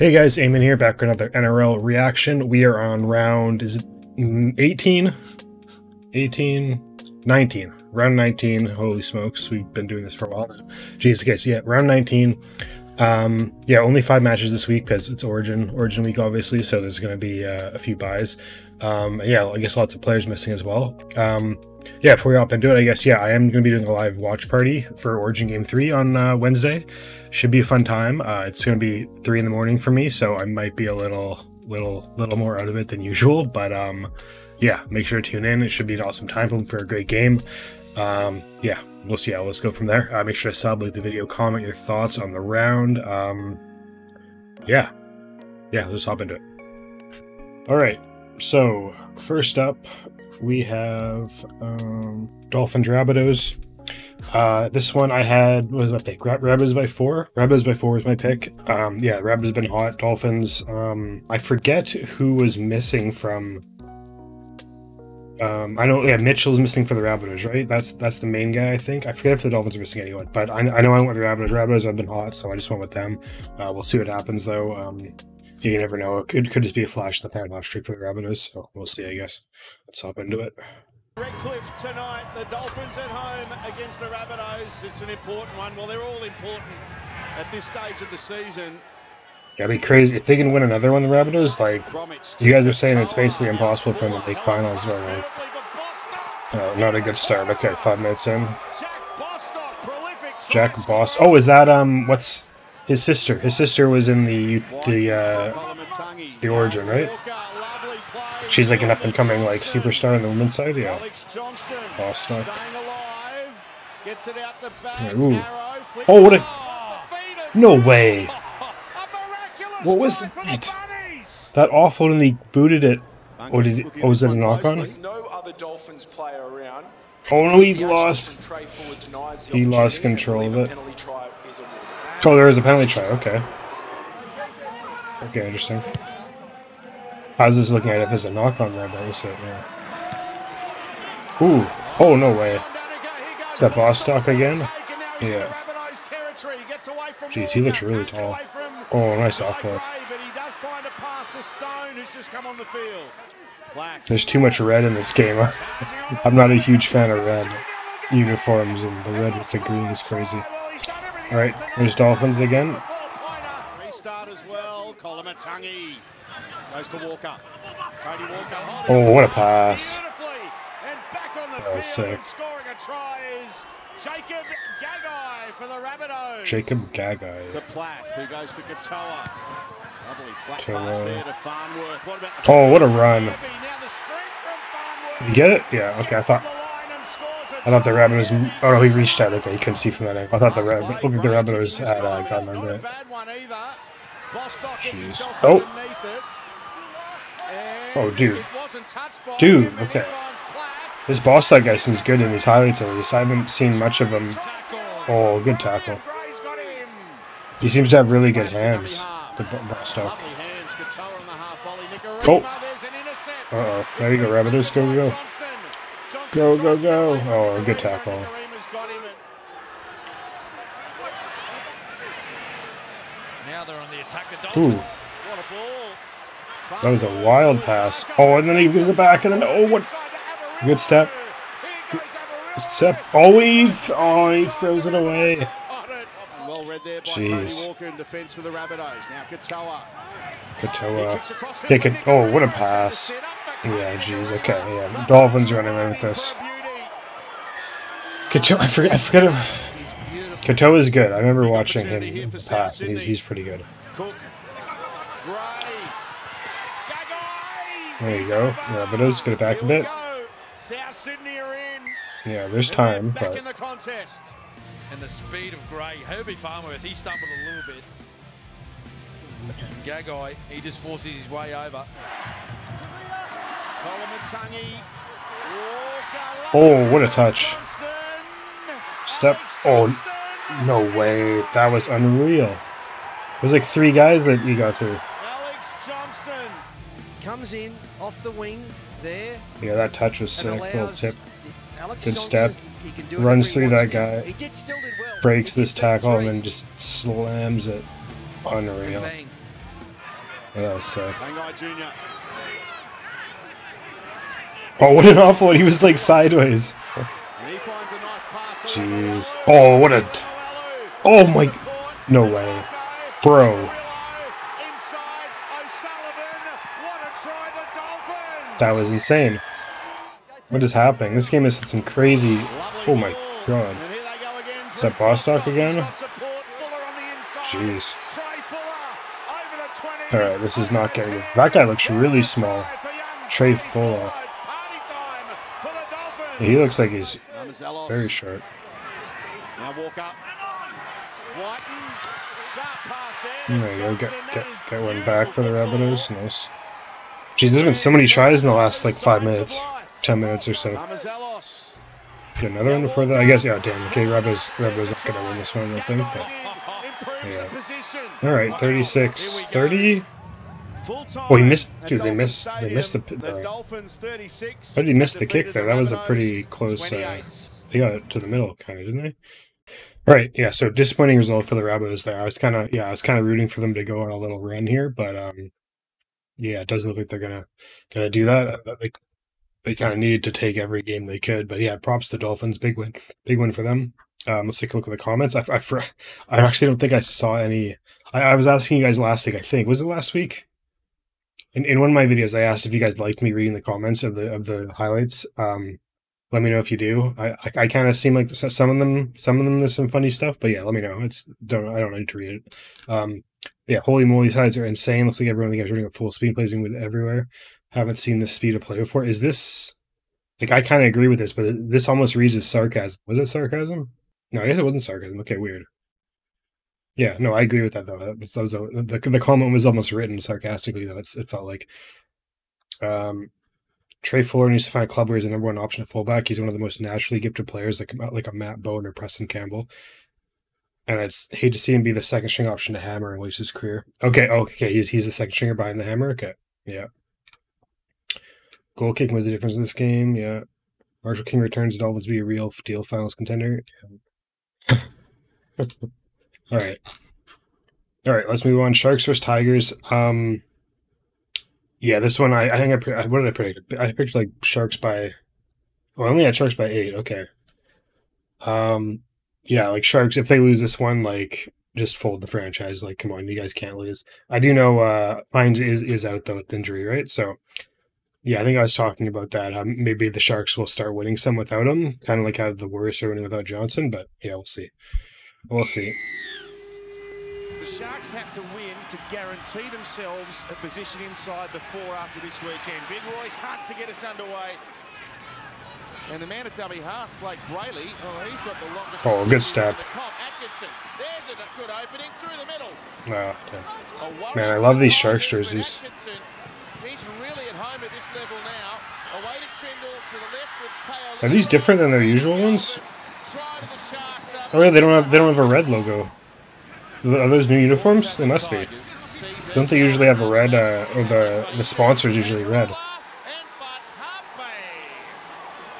Hey guys, Eamonn here, back for another NRL reaction. We are on round, is it 18? 18? 19. Round 19. Holy smokes, we've been doing this for a while now. Jeez, okay, so yeah, round 19. Um, yeah, only five matches this week because it's Origin, Origin week, obviously, so there's going to be uh, a few byes. Um, yeah, I guess lots of players missing as well. Um, yeah, before we hop into it, I guess, yeah, I am going to be doing a live watch party for Origin Game 3 on uh, Wednesday. Should be a fun time. Uh, it's going to be 3 in the morning for me, so I might be a little, little, little more out of it than usual. But um, yeah, make sure to tune in. It should be an awesome time for a great game. Um, yeah, we'll see how let's go from there. Uh, make sure to sub, like the video, comment your thoughts on the round. Um, yeah, yeah, let's hop into it. All right, so first up, we have um, Dolphins Rabbitohs. Uh, this one I had what was my pick? Rab- Rabbits by four. Rabbits by four was my pick. Um, yeah, Rabbits has been hot. Dolphins. Um, I forget who was missing from. Um, I know. Yeah, Mitchell's missing for the Rabbitohs, right? That's that's the main guy. I think. I forget if the Dolphins are missing anyone, but I, I know I went with the Rabbitohs. Rabbitohs have been hot, so I just went with them. Uh, we'll see what happens though. Um, you never know. It could, could just be a flash in the pan streak for the Rabbitohs, so we'll see. I guess. Let's hop into it. Redcliffe tonight, the Dolphins at home against the Rabbitohs. It's an important one. Well, they're all important at this stage of the season. That'd be crazy if they can win another one. The Rabbitohs, like you guys were saying, it's basically impossible for them to make finals. But like, oh, not a good start. Okay, five minutes in. Jack Bostock. Oh, is that um? What's his sister? His sister was in the the uh, the Origin, right? She's like an up and coming like superstar on the women's side, yeah. Bostock. Ooh. Oh, what a! No way! What was that? That offload and he booted it. Or did it, oh, was it a knock on? Oh no, he lost. He lost control of it. Oh, there was a penalty try. Okay. Okay, interesting. I was just looking at it if it's a knock on there, but what's it? Yeah. Ooh. Oh, no way. Is that Bostock again? Yeah. Jeez, he looks really tall. Oh, nice offload. There's too much red in this game. I'm not a huge fan of red uniforms, and the red with the green is crazy. Alright, there's Dolphins again. Restart as well. Koloamatangi goes to Walker. Cody Walker. Oh, what a pass. That was sick. Scoring a try is Jacob Gagai for the Rabbitohs. Jacob Gagai. To Platt, who goes to Katoa. Lovely flat pass there to Farnworth. What about oh, what a run. You get it? Yeah, okay, I thought I thought the rabbit was. Oh no, he reached out. Okay, he couldn't see from that angle. I thought the rabbit. Look, the rabbit was had uh, gotten under it. Jeez. Oh. Oh, dude. Dude. Okay. This Bostock guy seems good in these highlights at least. I haven't seen much of him. Oh, good tackle. He seems to have really good hands. The Bostock. Oh. Uh oh. There you go, Rabbitohs. Go, go. Go, go, go. Oh, good tackle. Now they're on the attack. Ooh. That was a wild pass. Oh, and then he gives it back, and then, oh, what? Good step. Good step. Oh, he, oh, he throws it away. Jeez. Katoa. Take it. Oh, what a pass. Yeah, jeez. Okay, yeah. The Dolphins running in with this. Kato, I forget. I forget. Katoa is good. I remember watching him pass. He's he's pretty good. There you go. Yeah, but it's get it back a bit. Yeah, there's time, but. And the speed of Gray. Herbie Farnworth, he stumbled a little bit. Gagai, he just forces his way over. Oh, what a touch. Step. Oh, no way. That was unreal. It was like three guys that you got through. Alex Johnston comes in off the wing there. Yeah, that touch was sick. Little tip. Good step. Runs through that guy. Breaks this tackle and then just slams it. Unreal. Oh, that was sick. Oh, what an offload! He was like sideways. Jeez. Oh, what a. Oh my. No way. Bro. That was insane. What is happening? This game has had some crazy. Oh my god. Is that Bostock again? Jeez. Trai Fuller over the 20. Alright, this is not getting. That guy looks really small. Trai Fuller. It's party time for the Dolphins. He looks like he's very short. Now walk up. Sharp there. You go. Get, get, get one back for the Rabbitohs. Nice. Geez, there's been so many tries in the last like five minutes, ten minutes or so. Get another one before that. I guess. Yeah. Damn. Okay. Rabbitohs. Rabbitohs not gonna win this one. I think. But Yeah. all right. 36, 30. Oh, he missed- dude, they missed- they missed the- uh, Dolphins 36. How did he miss the kick there? That was a pretty close, uh, They got it to the middle, kind of, didn't they? Right. Yeah. So disappointing result for the Rabbitohs there. I was kind of yeah. I was kind of rooting for them to go on a little run here, but um, yeah, it doesn't look like they're gonna gonna do that. Uh, They they kind of needed to take every game they could, but yeah, props to the Dolphins. Big win, big win for them. Um, let's take a look at the comments. I, I, I actually don't think I saw any. I, I was asking you guys last week. I think was it last week. In, in one of my videos, I asked if you guys liked me reading the comments of the of the highlights. Um, let me know if you do. I I, I kind of seem like some of them some of them there's some funny stuff, but yeah, let me know. It's don't I don't need to read it. Um, yeah, holy moly, sides are insane. Looks like everyone is running at full speed, blazing with everywhere. Haven't seen this speed of play before. Is this like I kind of agree with this, but this almost reads as sarcasm. Was it sarcasm? No, I guess it wasn't sarcasm. Okay, weird. Yeah, no, I agree with that though. That was, a, the the comment was almost written sarcastically though. It's, it felt like. Um, Trai Fuller needs to find a club where he's the number one option at fullback. He's one of the most naturally gifted players, like like a Matt Bowen or Preston Campbell. And it's hate to see him be the second string option to Hammer and waste his career. Okay, okay, he's he's the second stringer behind the Hammer. Okay, yeah. Goal kicking was the difference in this game. Yeah. Marshall King returns. Dolphins be a real deal finals contender. All right. All right, let's move on. Sharks versus Tigers. Um, yeah, this one I, I think I what did I predict? I picked like Sharks by. Well, I only had Sharks by eight. Okay. Um, yeah, like Sharks. If they lose this one, like just fold the franchise. Like, come on, you guys can't lose. I do know uh Hynes is is out though with injury, right? So. Yeah, I think I was talking about that. Um, maybe the Sharks will start winning some without him, kind of like how the Warriors are winning without Johnson. But yeah, we'll see. We'll see. Sharks have to win to guarantee themselves a position inside the four after this weekend. Big Royce Hunt to get us underway. And the man at dummy half, Blayke Brailey, oh, he's got the longest. Oh, good reception step. in the comp. Atkinson, there's a good opening through the middle. Uh, yeah. Man, I love these Sharks jerseys. He's really at home at this level now. Away to Trindall to the left with Kale. Are these different than their usual ones? Try to the Sharks up. Oh yeah, they don't have they don't have a red logo. Are those new uniforms? They must be. Don't they usually have a red? Uh, or the the sponsors usually red.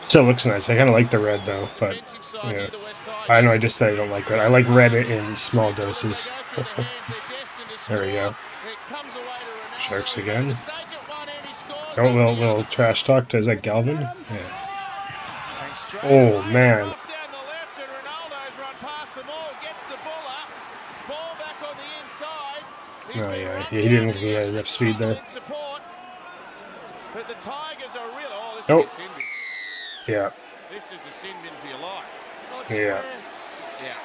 Still looks nice. I kind of like the red though, but yeah. I know I just said I don't like red. I like red in small doses. there we go. Sharks again. Oh, little little trash talk is that Galvin? Yeah. Oh man. Oh yeah, yeah, he didn't look like he had enough speed there. But the Tigers are real. Oh, this Nope. is a sin. Yeah, This is a sin bin for your life. yeah, Yeah.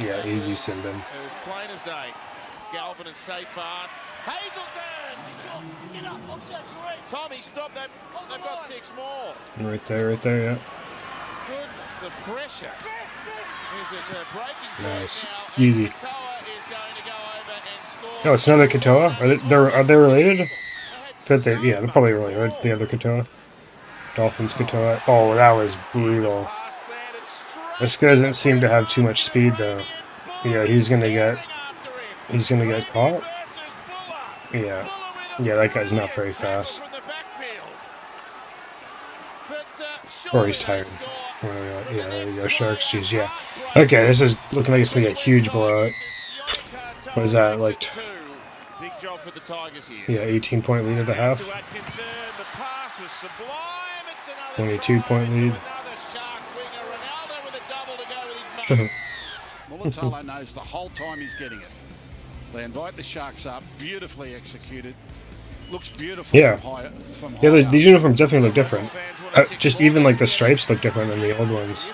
yeah. Easy Sinbin. It was plain as day. Galvin and Safard. Hazelton! Get up, Tommy, stop that. They've got six more. Right there, right there. Yeah. Goodness, the pressure. Is it the breaking Nice. now? Easy. Oh, it's another Katoa. Are they? Are they related? Yeah, they're probably related. The other Katoa. Dolphins Katoa. Oh, that was brutal. This guy doesn't seem to have too much speed though. Yeah, he's gonna get. He's gonna get caught. Yeah. Yeah, that guy's not very fast. Or he's tired. Yeah, there we go. Sharks. Jeez, yeah. Okay, this is looking like it's gonna be a huge blowout. What is that, like, Big job for the Tigers here. Yeah, 18 point lead at the half. The pass was sublime. It's 22 point lead. Another shark winger. Ronaldo with a double to go with his mate. Mulitalo knows the whole time he's getting it. They invite the Sharks up, beautifully executed. Looks beautiful Yeah. from high, from Yeah, high up. these uniforms definitely look different. Uh, just even like the stripes look different than the old ones.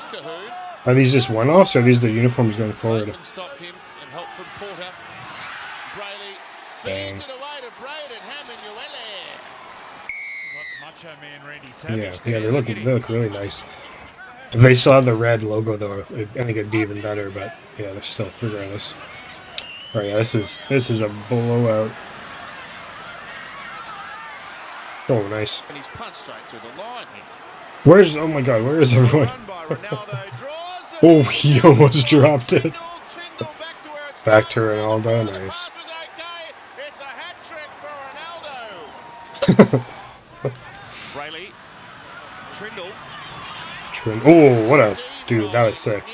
Are these just one offs or are these the uniforms going forward? Bateman stopped him and help from Porter. Brailey Dang. feeds it away to Braden Hamlin-Uele. Macho Man Randy Savage. Yeah, there. yeah, they look Look they look really nice. If they still have the red logo though, I think it'd be even better. But yeah, they're still regardless. Oh yeah, this is this is a blowout. Oh nice. And he's punched straight through the line here. Where's oh my god? Where is everyone? Run by Ronaldo. Draws the Oh, he almost dropped it. Trindall, Trindall back to where it Back to started. Ronaldo, The nice. pass was okay. It's a hat trick for Ronaldo. Brailey. Trindall. Trin- Oh, what a dude! That was sick.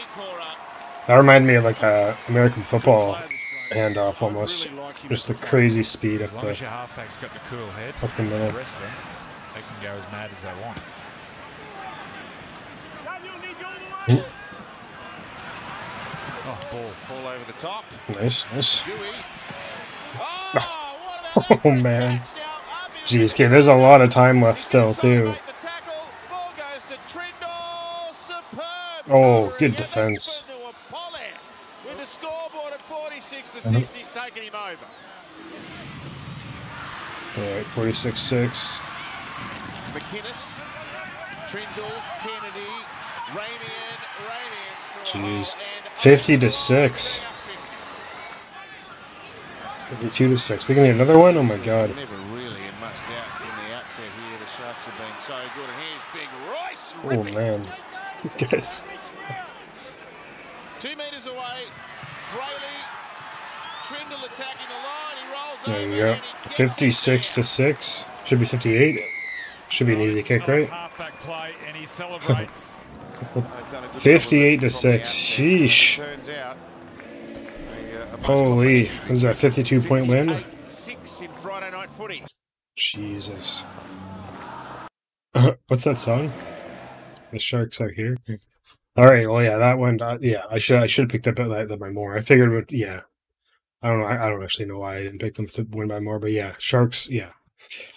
That reminded me of like a American football handoff almost. Really like him Just the crazy speed up As long as the your halfback's got the cool head, up the the middle. of them, they can go as mad as they want. Oh, ball. Ball over the top. Nice, nice. Oh, Oh, what about oh, that man. catch now? Up in Jeez, kid, there's a lot of time left still too. Oh, good defense. With the scoreboard at 46 to Uh-huh. 6, he's taken him over. All right, 46-6. McInnes, Trindall, Kennedy, Ramien, Ramien. Jeez. 50 to 6. 52 to 6. They're gonna need another one? Oh my god. Never really in much doubt from the outset here. The Sharks have been so good. And here's Big Royce Oh man. Guys. Two metres away. Brailey. Trindall attacking the line. He rolls There you go. and he gets 56 to 6. Should be 58. Should be an easy kick, right? Halfback play, and he celebrates. They've done a good job 58 to it from the 6. Sheesh. Holy. Was that 52 point win? 58-6 in Friday night footy. Jesus. What's that song? The sharks are here. All right. Well, yeah, that one. Uh, yeah, I should I should have picked up that, that by more. I figured, would, yeah. I don't know. I, I don't actually know why I didn't pick them to win by more, but yeah, sharks. Yeah,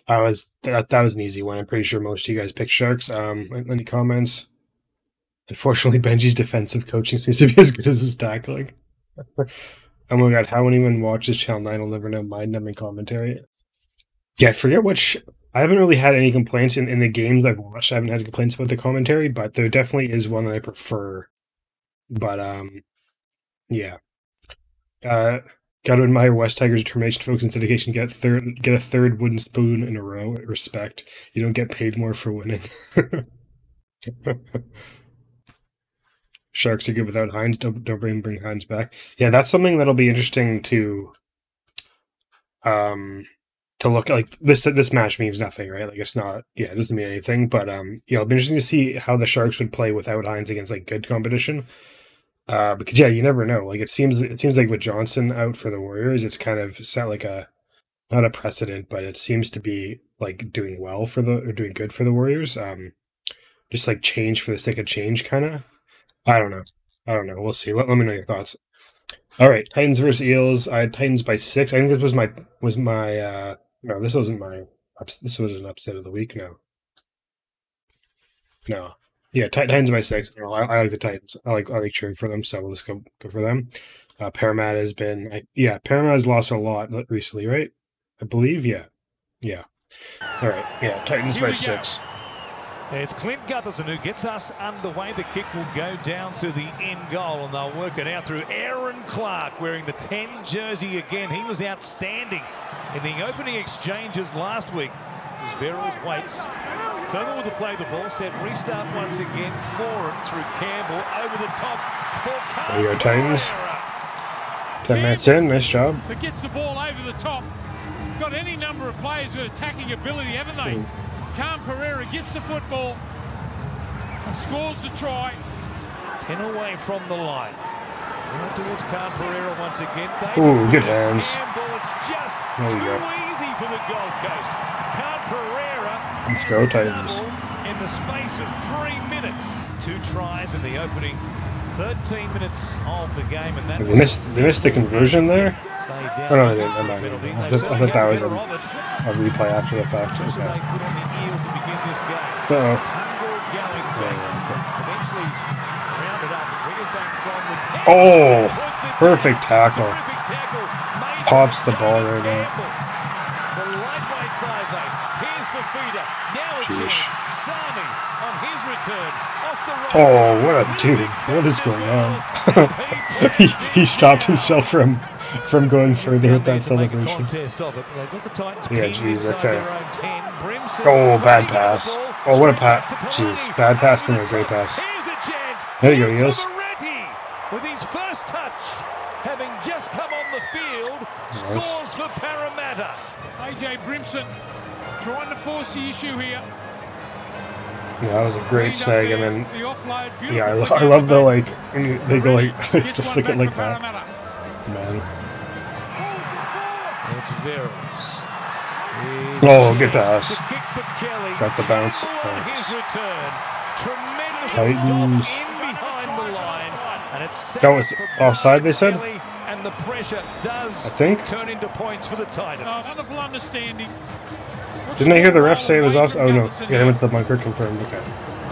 I was that that was an easy one. I'm pretty sure most of you guys picked sharks. Um, any comments? Unfortunately, Benji's defensive coaching seems to be as good as his tackling. oh my god, how anyone watches Channel Nine will never know mind-numbing commentary. Yeah, I forget which. I haven't really had any complaints in, in the games I've watched. I haven't had complaints about the commentary, but there definitely is one that I prefer. But um, yeah. Uh, got to admire Wests Tigers' determination, focus, and dedication. Get third, get a third wooden spoon in a row. Respect. You don't get paid more for winning. Sharks are good without Hynes. Don't don't bring bring Hynes back. Yeah, that's something that'll be interesting to um to look like this this match means nothing, right? Like it's not yeah, it doesn't mean anything. But um yeah, it'll be interesting to see how the Sharks would play without Hynes against like good competition. Uh because yeah, you never know. Like it seems it seems like with Johnson out for the Warriors, it's kind of set like a not a precedent, but it seems to be like doing well for the or doing good for the Warriors. Um just like change for the sake of change kind of. I don't know. I don't know. We'll see. Let, let me know your thoughts. All right, Titans versus Eels. I had Titans by six. I think this was my was my uh no, this wasn't my this was an upset of the week. No, no, yeah, Ti- Titans by six. I, I like the Titans. I like I like cheering for them, so let's go go for them. Uh, Paramount has been I, yeah, Paramount has lost a lot recently, right? I believe yeah, yeah. All right, yeah, Titans by six. It's Clint Gutherson who gets us underway. The kick will go down to the end goal, and they'll work it out through Aaron Clark wearing the 10 jersey again. He was outstanding in the opening exchanges last week. As Verrills waits. Fergal with the play the ball, set restart once again for it through Campbell over the top for There you go, Titans. Ten minutes in, nice job. that gets the ball over the top. Got any number of players with attacking ability, haven't they? Mm. Khan Pereira gets the football, scores the try. 10 away from the line. Going towards Khan Pereira once again. David Ooh, good hands. Campbell, it's just There you go. easy for the Gold Coast. Let's go, Titans. In the space of three minutes. Two tries in the opening 13 minutes of the game. And that They missed, they missed the conversion there. Oh, no, they didn't. Never mind, penalty. I thought- I thought that was a- better of it. A replay after the fact. Okay. they put on the Eels to begin this game. Uh-oh. Yeah, yeah, okay. Eventually rounded up and bring it back from the 10. Oh, perfect tackle. Terrific tackle. made Pops the ball right out. Right. Oh, what a dude. What is going on? He, he stopped himself from from going further with that To make a celebration. contest of it. They've got the Titans Yeah, pinned geez, inside okay. their own 10. Brimson Oh, bad pass. Oh, what a pass. Jeez, bad pass Over and a great pass. Here's a chance. There you go, Into Eels. With his first touch, having just come on the field, scores for Parramatta. AJ Brimson trying to force the issue here. Yeah, that was a great snag, and then the offload, beautiful yeah, I, lo- I love the like when you, they go like Moretti to flick it like that. Man, It's Verrills. Oh, good pass. The kick. Got the bounce. Campbell on his return. Tremendous Titans. dog in behind the line. And it's That was offside, they said? Kelly, And the pressure does I think. turn into points for the Oh, Titans. wonderful understanding. What's Didn't I hear the ref say it was off? Oh no, Gutherson yeah, I went to the bunker confirmed. Okay,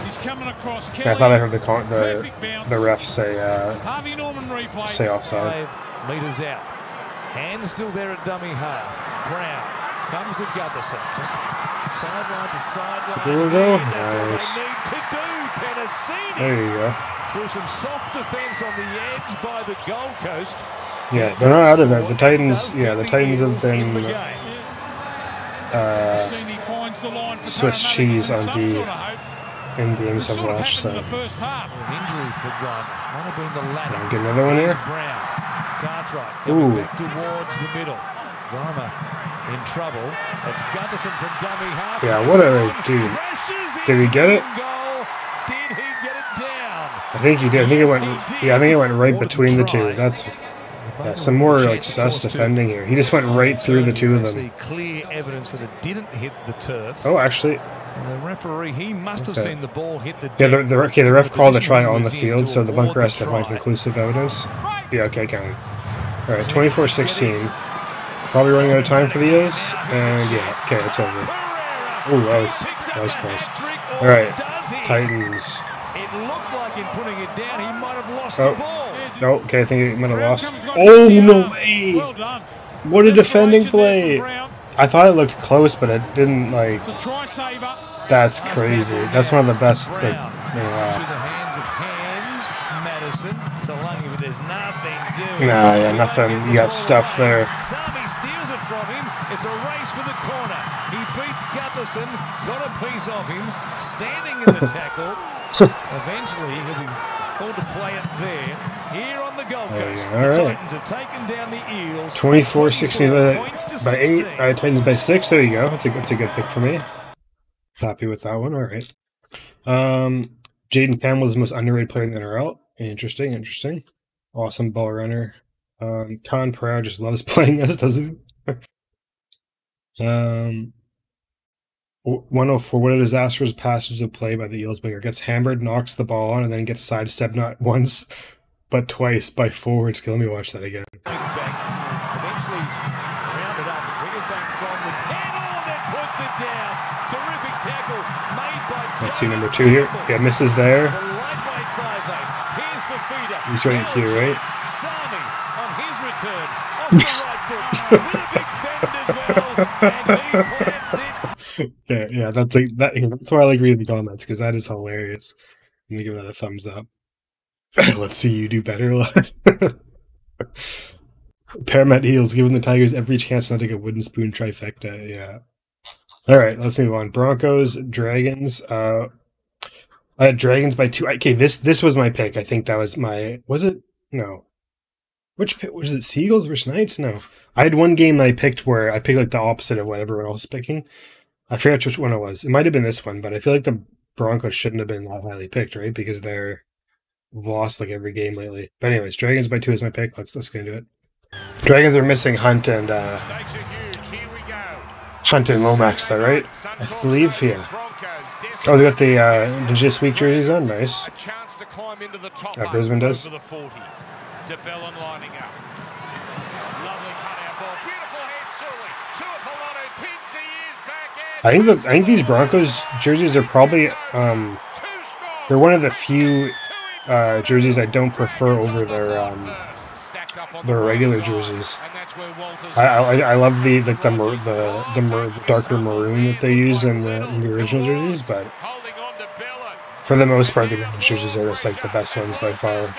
He's coming across Kelly. yeah, I thought I heard the con- the the ref say uh, Harvey Norman replay. say offside. Five metres out. Hands still there at dummy half. Brown comes to Gutherson. Just sideline to sideline. There we go. Nice. what they need to do. Penisini There you go. through some soft defence on the edge by the Gold Coast. Yeah, they're not out of it. The Titans, yeah, the Titans have Eels in the been game. Uh, Cassini finds the line for Swiss cheese on the some D sort of hope. in games I've watched. So the first half. An injury for Gunn. Might have been the latter. I'll get another one Here's here. Brown. Cartwright Ooh. towards the middle. Dharma in trouble. It's Gutherson from dummy half. Yeah, Takes what a dude. Did he get it? Did he get it down? I think he did. I think it went. Yeah, I think it went right between the two. That's yeah, some more like sus defending here. He just went right through the two of them. clear evidence that it didn't hit the turf. Oh, actually, And the referee, he must have seen the ball hit the yeah. The, the okay, the ref called the try on the field, so the bunker has to find conclusive evidence. Yeah, okay, counting. All right, 24-16. Probably running out of time for the Eels, and yeah, okay, it's over. Oh, that was that was close. All right, Titans. It looked like in putting it down, he might have lost Oh. the ball. Oh, okay, I think he might have lost. Oh no way! What a defending play! I thought it looked close, but it didn't. Like It's a try saver. that's crazy. That's one of the best. Like, uh, through the hands of hands. Madison to Lungy, but there's nothing. Nah, yeah, nothing. You got stuff there. Sami steals it from him. It's a race for the corner. He beats Gutherson, got a piece of him, standing in the tackle. Eventually, he'll be called to play it there. Here on the Gold Coast, the right. Titans have taken down the Eels. 24 16 by, by 8. Uh, Titans by 6. There you go. That's a, that's a good pick for me. Happy with that one. All right. Um, Jayden Campbell is the most underrated player in the NRL. Interesting. Interesting. Awesome ball runner. Um, Khan Pereira just loves playing us, doesn't he? um, 104. What a disastrous passage of play by the Eels winger. Gets hammered, knocks the ball on, and then gets sidestepped not once, but twice by forwards. Okay, let me watch that again. Eventually rounded up bring it back from the 10. Oh, that puts it down. Terrific tackle made by Let's see number two here. Yeah, misses there. lightweight 5'8". Here's Fifita. He's right here, right? Sami on his return. Off the right foot. Yeah, yeah, that's like that. That's why I like reading the comments because that is hilarious. Let me give that a thumbs up. Let's see you do better. Paramount Heels giving the Tigers every chance not to get a wooden spoon trifecta. Yeah. All right, let's move on. Broncos, Dragons. Uh, I had Dragons by two. Okay, this this was my pick. I think that was my. Was it no? Which was it? Seagulls versus Knights? No, I had one game that I picked where I picked like the opposite of what everyone else is picking. I forget which one it was. It might have been this one, but I feel like the Broncos shouldn't have been that highly picked, right? Because they're lost like every game lately. But anyways, Dragons by two is my pick. Let's let's get into it. Dragons are missing Hunt and uh, Stakes are huge. Here we go. Hunt and Lomax, though, right? I believe, yeah. Oh, they got the uh, this week jerseys on. Nice. A chance to climb into the top Uh, Brisbane does. The 40. de Belin lining up. Lovely cutout ball. Beautiful head, Sully. Tuipulotu pins. He is back I think that I think these Broncos jerseys are probably um, they're one of the few uh, jerseys I don't prefer over their um, Stacked up on their regular jerseys. And that's where Walters I, I I love the like the the the mar- darker maroon that they use in the, in the original jerseys, but holding on to Belin. for the most part, the vintage jerseys are just like the best ones by far.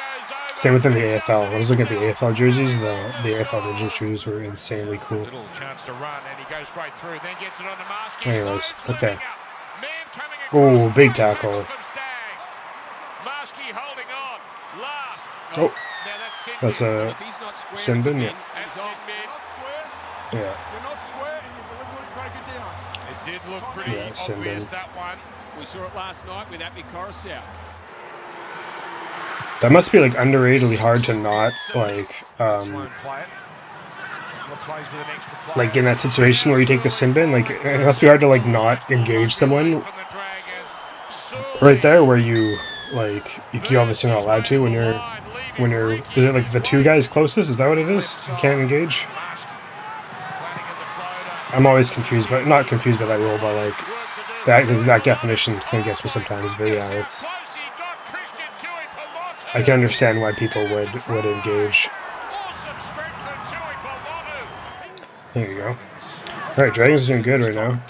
Same within the AFL. When I was looking at the AFL jerseys, the the AFL original jerseys were insanely cool. Little chance to run, and he goes straight through. Then gets it on to Marsky. Anyways, okay. Man coming Oh, big tackle. from holding on. Last. Oh, oh that's Sinbin. that's a If he's not square, yeah. in. That's He's off. Sinbin. Not square. yeah. You're not square, and break it down. It did look pretty Yeah, Sinbin. obvious that one. We saw it last night with Api Koroisau. That must be like underratedly hard to not like um like in that situation where you take the sin bin. Like it must be hard to like not engage someone right there where you like you obviously not allowed to when you're when you're is it like the two guys closest? Is that what it is? You can't engage. I'm always confused, but not confused by that rule, but like that exact definition of gets me sometimes. But yeah, it's I can understand why people would would engage. There you go. All right, Dragons doing good right now.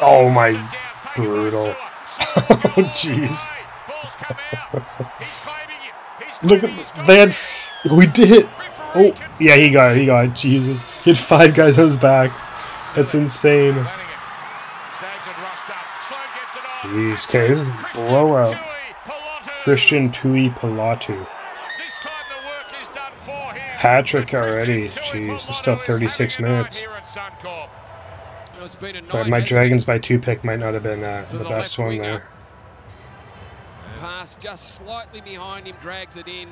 Oh, my brutal. Oh, jeez. Look at they had. We did. Oh, yeah, he got it. He got it. Jesus, he had five guys on his back. That's insane. Jeez, okay, this is Christian blowout. Christian Tuipulotu. This time the work is done for him. Hat trick already. Jeez, it's still 36 having a night minutes. But my Dragons by two pick might not have been uh, the best one there. Pass just slightly behind him, drags it in.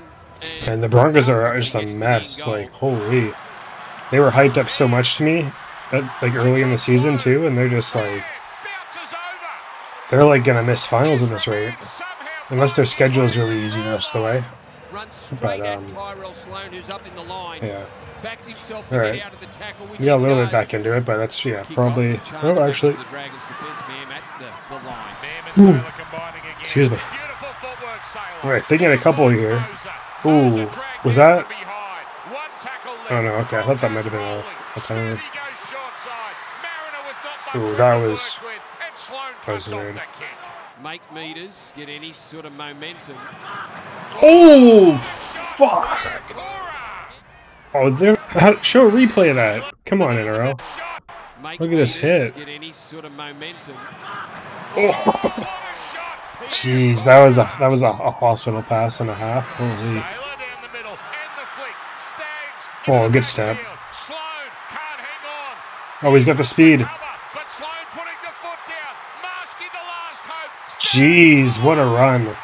And, the Broncos are just a mess. Like, holy. They were hyped up so much to me, at, like early in the season too, and they're just like. They're like gonna miss finals at this rate. Unless their schedule is really easy the rest of the way. runs straight But, um, Tyrell Sloan, who's up in the line. Yeah. Backs himself to All get right. out of the tackle, which We got a little bit back into it, but that's, yeah, probably. off the charge Oh, actually. to The Dragons defense man at the, the line. Mam and Ooh. Sailor combining again. Excuse me. Beautiful footwork, Sailor. All right, thinking a couple here. Moser. Ooh, was that- from behind. One tackle left. Oh, no, okay, I thought that might have been a- a Sloan, penalty. he goes short side. Mariner with not much Ooh, that was- work with, and Sloan that was cuts off the kick. Make meters, get any sort of momentum. Oh, fuck. Oh, there, show a replay of that. Come on, NRL. Look at this hit. Get any sort of momentum. Oh, What a shot. jeez, that was a that was a, a hospital pass and a half. Holy. Sailor down the middle, and the flick. Stags. Oh, good the step. backfield. Sloan can't hang on. Oh, he's got the speed. Cover, but Sloan putting the foot down. Marsky the last hope. Jeez, what a run.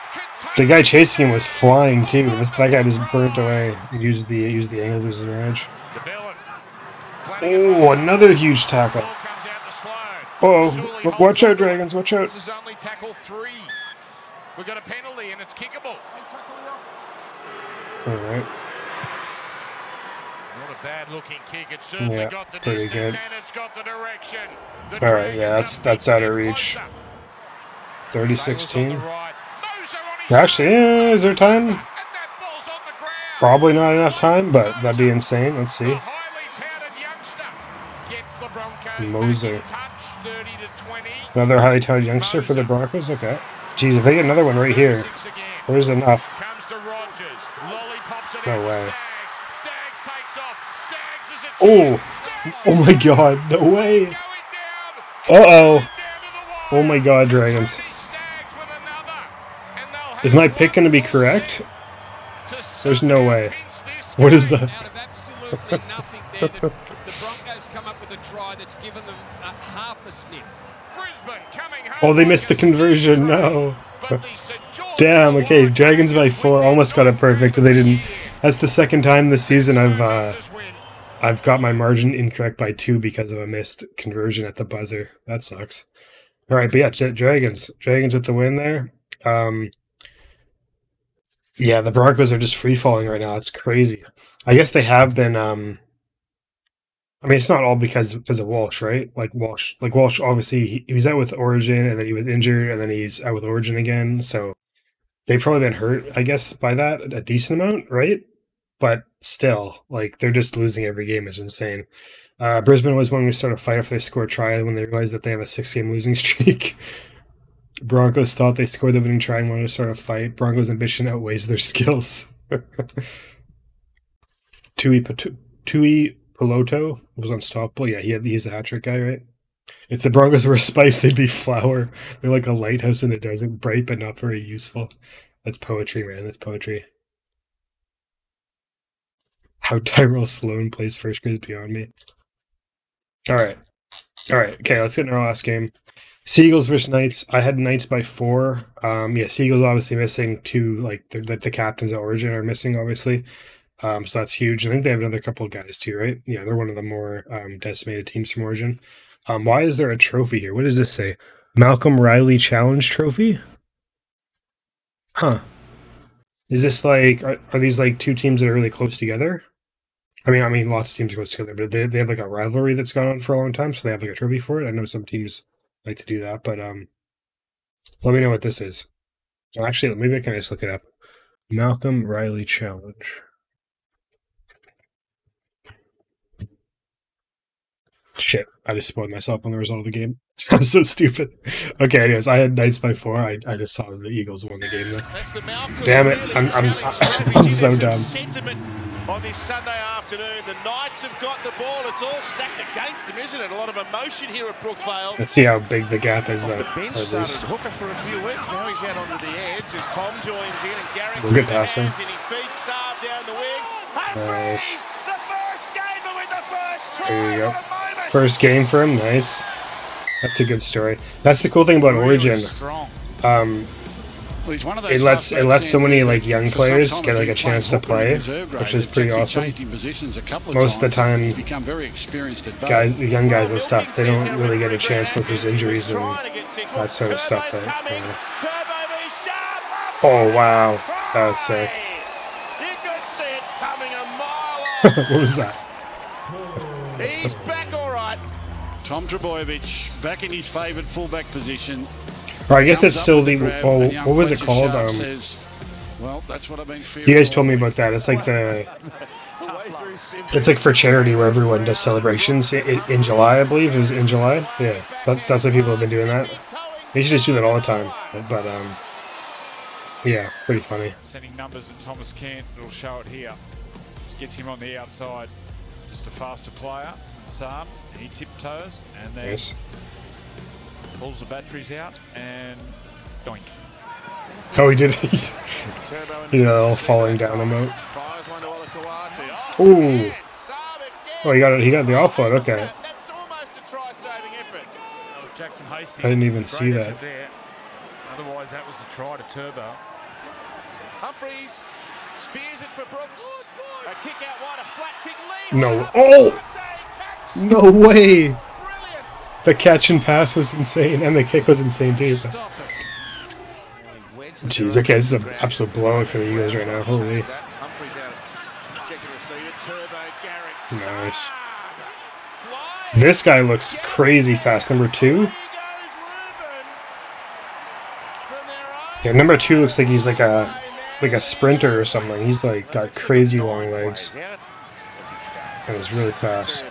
The guy chasing him was flying too. This that guy just burnt away. Used the used the angle to his advantage. Oh, another huge tackle. Oh, watch out. Dragons, watch out. This is only tackle three. We've got a penalty and it's kickable. All right. Not a bad looking kick. It's certainly Yeah, got the distance good. and it's got the direction. The All right, yeah, that's- that's out of reach. closer. 30 Sailors on the 16. right. Moser on his Actually, yeah, is there time? And that ball's on the ground. Probably not enough time, but that'd be insane. Let's see. highly touted youngster gets the Broncos Moser. back in touch, 30 to 20. Another highly touted youngster for the Broncos. Okay. Jeez, if they get another one right here, there's enough. Comes to Rogers. Lollipops it No way. Stags. Stags takes off. Stags is a Oh. Oh my God! No way. Uh oh. The Oh my God, Dragons. Stags with another. And they'll have Is my pick going to be correct? There's no way. What is that? Out of absolutely nothing there. The, the Broncos come up with a try that's given them uh, half a sniff. Brisbane coming home Oh, they missed the conversion. No. But the St. George Damn. Okay, Dragons by four. Almost got it perfect. They didn't. That's the second time this season I've uh, I've got my margin incorrect by two because of a missed conversion at the buzzer. That sucks. All right, but yeah, Dragons, Dragons with the win there. Um, yeah, the Broncos are just free falling right now. It's crazy. I guess they have been. Um, I mean, it's not all because because of Walsh, right? Like Walsh, like Walsh. Obviously, he, he was out with Origin, and then he was injured, and then he's out with Origin again. So they've probably been hurt, I guess, by that a decent amount, right? But still, like they're just losing every game is insane. Uh, Brisbane was wanting to start a fight if they score a try when they realized that they have a six game losing streak. Broncos thought they scored the winning try and wanted to start a fight. Broncos' ambition outweighs their skills. Tui, Patu- Tui Piloto was unstoppable. Yeah, he had, he's the hat trick guy, right? If the Broncos were a spice, they'd be flour. They're like a lighthouse in the desert, bright but not very useful. That's poetry, man. That's poetry. How Tyrell Sloan plays first grade beyond me. All right. All right. Okay, let's get in our last game. Seagulls versus Knights. I had Knights by four. Um, yeah, Seagulls obviously missing two, like the, the, the captains at Origin are missing, obviously. Um, so that's huge. I think they have another couple of guys too, right? Yeah, they're one of the more um, decimated teams from Origin. Um, why is there a trophy here? What does this say? Malcolm Reilly Challenge Trophy? Huh. Is this like are, are these like two teams that are really close together? I mean, I mean, lots of teams go together, but they they have like a rivalry that's gone on for a long time, so they have like a trophy for it. I know some teams like to do that, but um, let me know what this is. Well, actually, maybe I can just look it up. Malcolm Reilly Challenge. Shit, I just spoiled myself on the result of the game. I'm so stupid. Okay, anyways, I had Knights by four. I, I just saw the Eagles won the game though. That's the Damn it, Wheeler I'm- I'm- I'm so dumb. On this Sunday afternoon. The Knights have got the ball. It's all stacked against them, isn't it? A lot of emotion here at Brookvale. Let's see how big the gap is though. the bench started hooker for a few weeks. Now he's out onto the edge as Tom joins in and Garrick Well, good through the passing. and he feeds Saab down the wing. Nice. The first gamer with the first try. There you go. What a moment. First game for him, nice. That's a good story. That's the cool thing about Origin. strong. Um, it lets it lets so many like young players get like a chance to playing hooker in play, which is pretty awesome. changed him positions a couple of Most of the time, He's become very experienced at both. Guys, the young guys and stuff, they don't really get a chance unless there's injuries was and trying to get six. that sort of stuff. Turbo's Right? coming. Yeah. Turbo be sharp. Oh wow, that was sick. You could see it coming a mile off. what was that? He's back all right. Tom Trebojevic back in his favourite fullback position. Or I guess Comes that's still with the grab, oh, what was it called? Um, says, well, that's what I've been you guys told me about that. It's like the Way through Simpson. it's like for charity where everyone does celebrations in, in July. I believe it was in July. Yeah, that's that's why people have been doing that. They should just do that all the time. But um, yeah, pretty funny. Sending numbers at Thomas Kent. It'll show it here. Just gets him on the outside. Just a faster player. Sam. He tiptoes and then Nice. Pulls the batteries out and doink. Oh, he did. Turbo and you know, falling down emote. Fires one to Olakau'atu. Oh, Ooh. man, Saab again. Oh, he got it. He got the offload. Okay. That's almost a try-saving effort. That was Jackson Hastings. I didn't even see that. Otherwise, that was a try to Turbo. Humphreys spears it for Brooks. A kick out wide, a flat kick lead. No. Oh! No way. The catch and pass was insane, and the kick was insane too. It. Jeez, okay, this is an absolute blowout for the Eagles right now. Holy. Nice. This guy looks crazy fast. Number two. Yeah, number two looks like he's like a like a sprinter or something. He's like got crazy long legs and is really fast.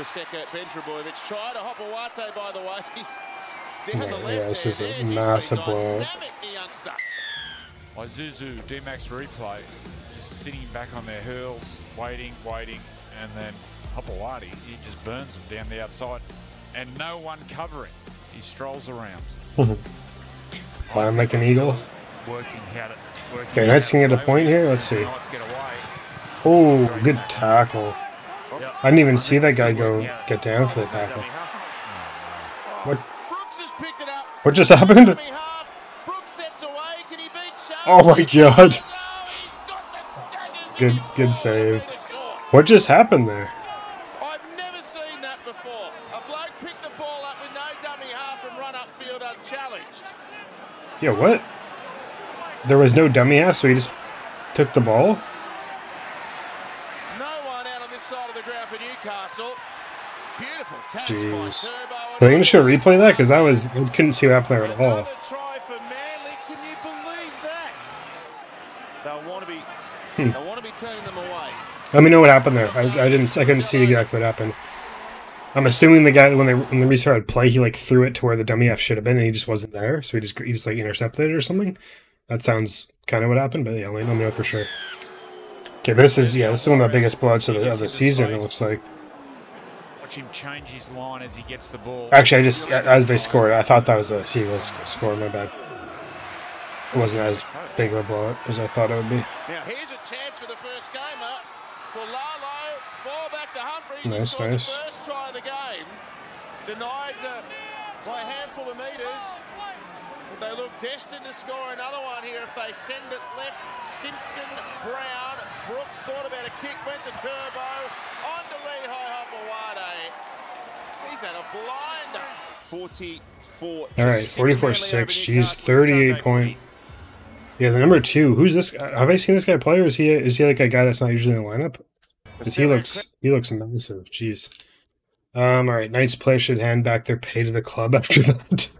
Lodge, Kohler, Croker, Paseka, Ben Trebojevic. Try to hop Awate, by the way. Down Yeah, the yeah, this is a hand edge. He's massive been blow. dynamic. Isuzu, D-Max replay, just sitting back on their hurls, waiting, waiting, and then Hopoate, he just burns them down the outside, and no one covering. He strolls around. Flying like an eagle. Working how to Okay, Knights can get a point here. Let's see. Oh, good tackle. I didn't even see that guy go get down for the tackle. What? What just happened? Oh my god. Good, good save. What just happened there? I've never seen that before. A bloke picked the ball up with no dummy half and run upfield unchallenged. Yeah, what? There was no dummy half, so he just took the ball? No one out on this side of the ground for Newcastle. Beautiful catch Jeez. Are they going to show a replay of that? Because that was, I couldn't see what happened there at all. Try for Manly. Can you believe that? They'll want to be. Hmm. They'll want to be turning them away. Let me know what happened there. I, I didn't, I couldn't see exactly what happened. I'm assuming the guy when they when the restarted play, he like threw it to where the dummy half should have been, and he just wasn't there, so he just he just like intercepted it or something. That sounds kind of what happened, but yeah, let me know for sure. Okay, but this is yeah, this is one of the biggest blowouts of the, of the season. It looks like. Watch him change his line as he gets the ball. Actually, I just as they scored, I thought that was a Seagulls sc- score. My bad. It wasn't as big of a blowout as I thought it would be. Now here's a chance for the first gamer for Lalo. Ball back to Humphries. He Nice, nice. the first try of the game. Denied uh, by a handful of metres. They look destined to score another one here if they send it left. Simpkin, Brown, Brooks thought about a kick, went to Turbo, on to Lehi Hopoate. He's had a blinder. 44 All right, 44 6. She's 38 point. Yeah, the number two. Who's this? guy? Have I seen this guy play, or is he is he like a guy that's not usually in the lineup? 'Cause he looks he looks massive. Jeez. Um. All right. Knights player should hand back their pay to the club after that.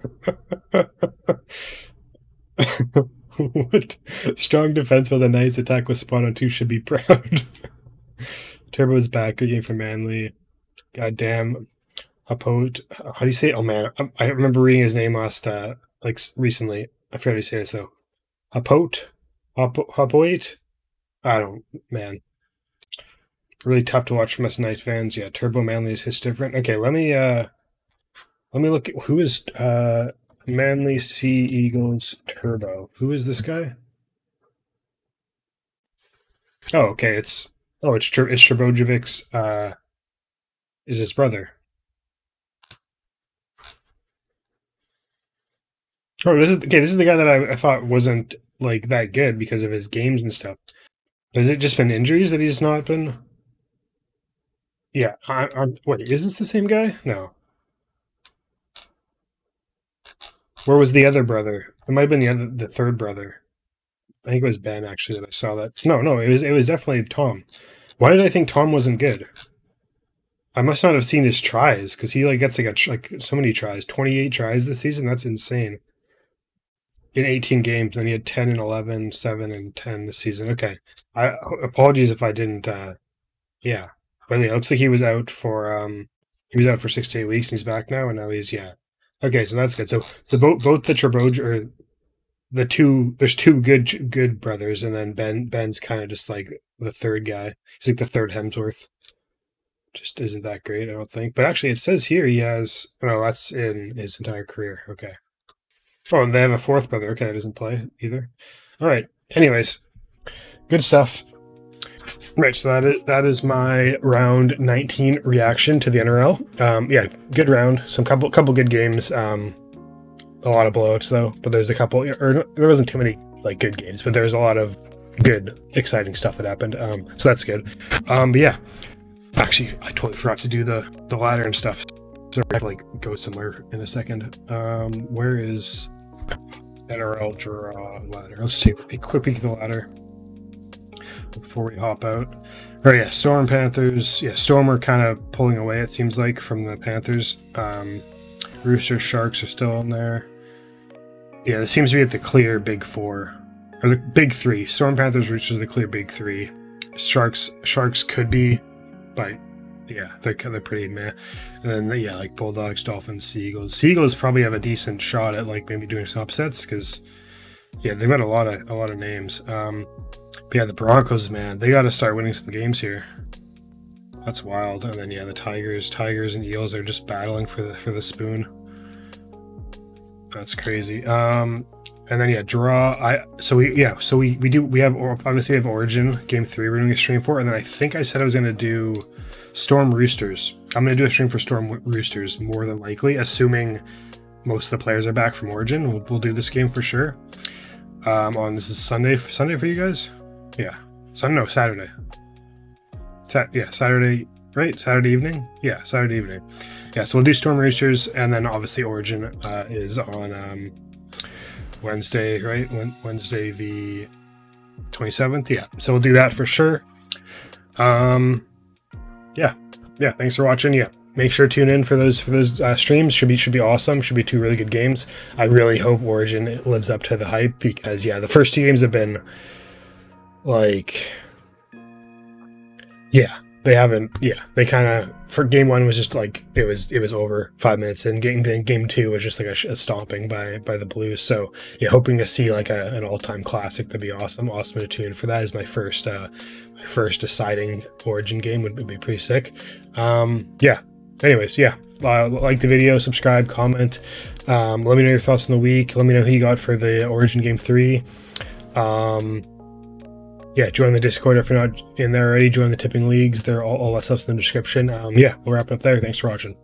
what? Strong defense by the Knights. Attack with spot on two should be proud. Turbo's back. Good game for Manly. God damn. Hapote. How do you say? It? Oh man, I, I remember reading his name last uh like recently. I forgot how you say this though. Hapote. Hapo- Hapote. I don't. Man. Really tough to watch from us Knights fans. Yeah, Turbo Manly is his different. Okay, let me uh let me look at who is uh Manly Sea Eagles Turbo. Who is this guy? Oh, okay. It's oh, it's Tur- it's Trbojevic's uh is his brother. Oh, this is okay. This is the guy that I, I thought wasn't like that good because of his games and stuff. Has it just been injuries that he's not been? Yeah, I, I'm. Wait, is this the same guy? No. Where was the other brother? It might have been the other, the third brother. I think it was Ben actually that I saw that. No, no, it was it was definitely Tom. Why did I think Tom wasn't good? I must not have seen his tries because he like gets like a like so many tries, twenty eight tries this season. That's insane. In eighteen games, and he had ten and 11, 7 and ten this season. Okay, I apologies if I didn't. uh Yeah, but yeah, it looks like he was out for um he was out for six to eight weeks, and he's back now, and now he's yeah. Okay, so that's good. So the both both the Treboj or the two there's two good good brothers, and then Ben Ben's kind of just like the third guy. He's like the third Hemsworth just isn't that great, I don't think. But actually, it says here he has. No, that's in his entire career. Okay. Oh, and they have a fourth brother. Okay, that doesn't play either. All right. Anyways, good stuff. Right, so that is that is my round 19 reaction to the NRL. Um, yeah, good round. Some couple couple good games. Um, a lot of blowouts though, but there's a couple. Or there wasn't too many like good games, but there's a lot of good, exciting stuff that happened. Um, so that's good. Um, but yeah, Actually, I totally forgot to do the the ladder and stuff. So I have to like go somewhere in a second. Um, where is NRL draw ladder? Let's quick peek the ladder before we hop out. Oh yeah, Storm Panthers. Yeah, Storm are kind of pulling away. It seems like from the Panthers. Um, Roosters, Sharks are still in there. Yeah, this seems to be at the clear big four or the big three. Storm Panthers, Roosters the clear big three. Sharks, Sharks could be but yeah, they're they're pretty meh. And then yeah, like Bulldogs, Dolphins, Seagulls. Seagulls probably have a decent shot at like maybe doing some upsets because yeah, they've got a lot of a lot of names. Um, but yeah, the Broncos, man, they got to start winning some games here. That's wild. And then yeah, the Tigers, Tigers and Eels are just battling for the for the spoon. That's crazy. Um, and then yeah, draw. I so we yeah, so we we do we have obviously we have Origin game three. We're doing a stream for, and then I think I said I was gonna do Storm Roosters. I'm gonna do a stream for Storm Roosters more than likely, assuming most of the players are back from Origin. We'll, we'll do this game for sure. Um, on this is Sunday Sunday for you guys. Yeah, Sunday no Saturday. Sat yeah Saturday right Saturday evening. Yeah Saturday evening. Yeah, so we'll do Storm Roosters, and then obviously Origin uh, is on. Um, Wednesday, right? Wednesday the 27th. Yeah. So we'll do that for sure. Um yeah. Yeah, thanks for watching. Yeah. Make sure to tune in for those for those uh, streams. Should be should be awesome. Should be two really good games. I really hope Origin lives up to the hype because yeah, the first two games have been like yeah, they haven't yeah they kind of for game one was just like it was it was over five minutes and game game two was just like a, a, stomping by by the blues. So yeah hoping to see like a, an all-time classic that'd be awesome. Awesome to tune for that is my first uh my first deciding origin game would, would be pretty sick. Um yeah anyways yeah like the video subscribe comment um let me know your thoughts on the week. Let me know who you got for the origin game three. Um yeah, join the Discord if you're not in there already. Join the tipping leagues. They're all, all that stuff's in the description. Um, yeah, we'll wrap it up there. Thanks for watching.